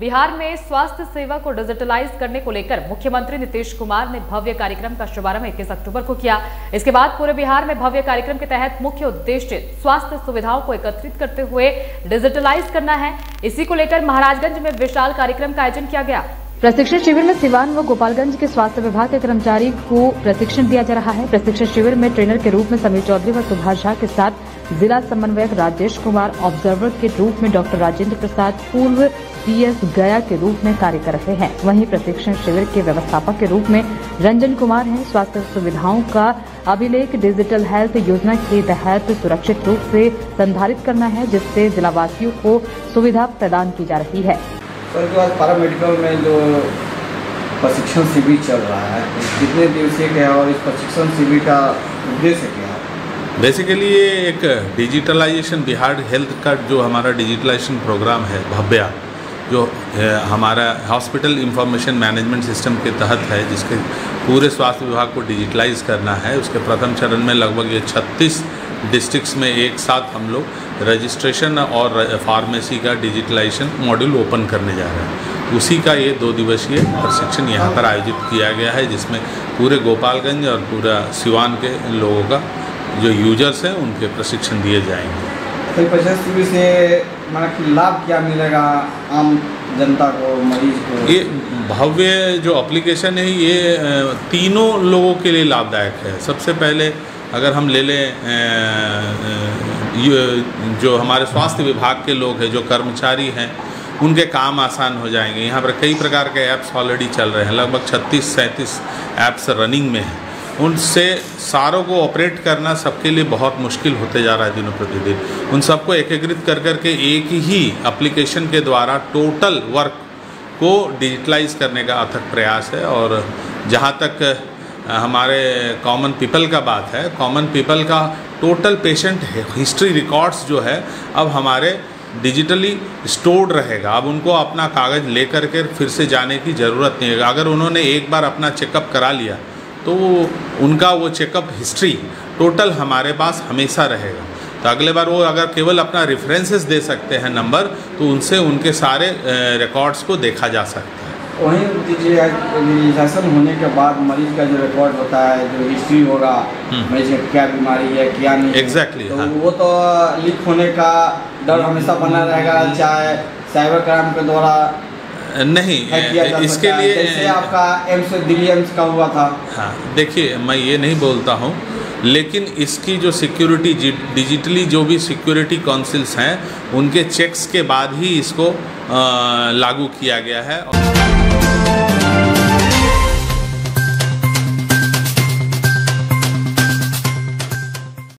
बिहार में स्वास्थ्य सेवा को डिजिटलाइज करने को लेकर मुख्यमंत्री नीतीश कुमार ने भव्य कार्यक्रम का शुभारंभ 21 अक्टूबर को किया। इसके बाद पूरे बिहार में भव्य कार्यक्रम के तहत मुख्य उद्देश्य स्वास्थ्य सुविधाओं को एकत्रित करते हुए डिजिटलाइज करना है। इसी को लेकर महाराजगंज में विशाल कार्यक्रम का आयोजन किया गया। प्रशिक्षण शिविर में सिवान व गोपालगंज के स्वास्थ्य विभाग के कर्मचारी को प्रशिक्षण दिया जा रहा है। प्रशिक्षण शिविर में ट्रेनर के रूप में समीर चौधरी व सुभाष झा के साथ जिला समन्वयक राजेश कुमार ऑब्जर्वर के रूप में डॉक्टर राजेंद्र प्रसाद पूर्व पीएस गया के रूप में कार्य कर रहे हैं। वहीं प्रशिक्षण शिविर के व्यवस्थापक के रूप में रंजन कुमार हैं। स्वास्थ्य सुविधाओं का अभिलेख डिजिटल हेल्थ योजना के तहत सुरक्षित रूप से संधारित करना है, जिससे जिलावासियों को सुविधा प्रदान की जा रही है। पैरा मेडिकल में जो प्रशिक्षण शिविर चल रहा है, कितने दिवसीय का और इस प्रशिक्षण शिविर का उद्देश्य क्या बेसिकली ये एक डिजिटलाइजेशन बिहार हेल्थ का जो हमारा डिजिटलाइजेशन प्रोग्राम है, भव्या, जो हमारा हॉस्पिटल इंफॉर्मेशन मैनेजमेंट सिस्टम के तहत है, जिसके पूरे स्वास्थ्य विभाग को डिजिटलाइज करना है, उसके प्रथम चरण में लगभग ये 36 डिस्ट्रिक्ट्स में एक साथ हम लोग रजिस्ट्रेशन और फार्मेसी का डिजिटलाइजेशन मॉड्यूल ओपन करने जा रहे हैं। उसी का ये दो दिवसीय प्रशिक्षण यहाँ पर आयोजित किया गया है, जिसमें पूरे गोपालगंज और पूरा सिवान के लोगों का जो यूज़र्स हैं उनके प्रशिक्षण दिए जाएँगे। तो शिविर से मतलब लाभ क्या मिलेगा आम जनता को मरीज़ को? ये भव्य जो एप्लीकेशन है ये तीनों लोगों के लिए लाभदायक है। सबसे पहले अगर हम ले लें जो हमारे स्वास्थ्य विभाग के लोग हैं जो कर्मचारी हैं उनके काम आसान हो जाएँगे। यहाँ पर कई प्रकार के ऐप्स ऑलरेडी चल रहे हैं। लगभग छत्तीस सैंतीस ऐप्स रनिंग में हैं। उनसे सारों को ऑपरेट करना सबके लिए बहुत मुश्किल होते जा रहा है दिनों प्रतिदिन। उन सबको एकीकृत कर कर के एक ही एप्लीकेशन के द्वारा टोटल वर्क को डिजिटलाइज करने का अथक प्रयास है और जहाँ तक हमारे कॉमन पीपल का बात है कॉमन पीपल का टोटल पेशेंट हिस्ट्री रिकॉर्ड्स जो है, अब हमारे डिजिटली स्टोर्ड रहेगा। अब उनको अपना कागज़ लेकर के फिर से जाने की ज़रूरत नहीं है। अगर उन्होंने एक बार अपना चेकअप करा लिया तो उनका वो चेकअप हिस्ट्री टोटल हमारे पास हमेशा रहेगा। तो अगले बार वो अगर केवल अपना रेफरेंसेस दे सकते हैं नंबर तो उनसे उनके सारे रिकॉर्ड्स को देखा जा सकता है। वहीं डिजिटाइजेशन होने के बाद मरीज़ का जो रिकॉर्ड होता है जो हिस्ट्री होगा मरीज़ का क्या बीमारी है क्या नहीं एग्जैक्टली exactly, तो हाँ। वो तो लीक होने का डर हमेशा बना रहेगा। चाहे साइबर क्राइम के द्वारा नहीं इसके लिए जैसे आपका एम्स दिल्ली एम्स का हुआ था। हाँ देखिए मैं ये नहीं बोलता हूँ लेकिन इसकी जो सिक्योरिटी डिजिटली जो भी सिक्योरिटी काउंसिल्स हैं उनके चेक्स के बाद ही इसको लागू किया गया है।